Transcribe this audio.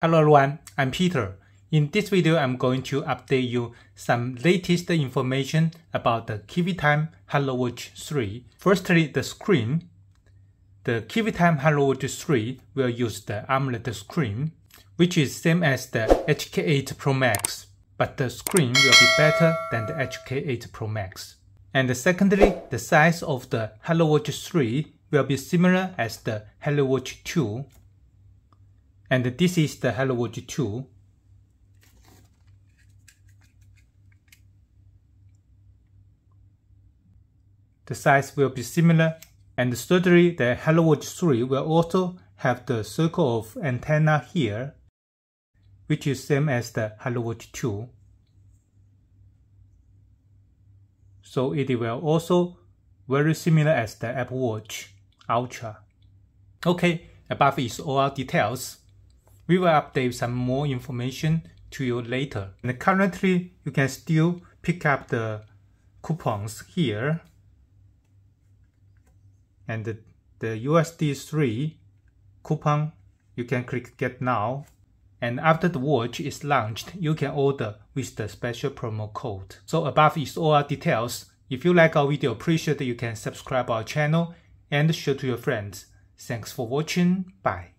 Hello everyone, I'm Peter. In this video, I'm going to update you some latest information about the KiwiTime Hello Watch 3. Firstly, the screen. The KiwiTime Hello Watch 3 will use the AMOLED screen, which is same as the HK8 Pro Max, but the screen will be better than the HK8 Pro Max. And secondly, the size of the Hello Watch 3 will be similar as the Hello Watch 2 and this is the Hello Watch 2. The size will be similar and thirdly the Hello Watch 3 will also have the circle of antenna here which is same as the Hello Watch 2. So it will also very similar as the Apple Watch Ultra. Okay, above is all our details. We will update some more information to you later. And currently, you can still pick up the coupons here. And the, the USD 3 coupon, you can click get now. And after the watch is launched, you can order with the special promo code. So above is all our details. If you like our video, appreciate you can subscribe our channel and share to your friends. Thanks for watching. Bye.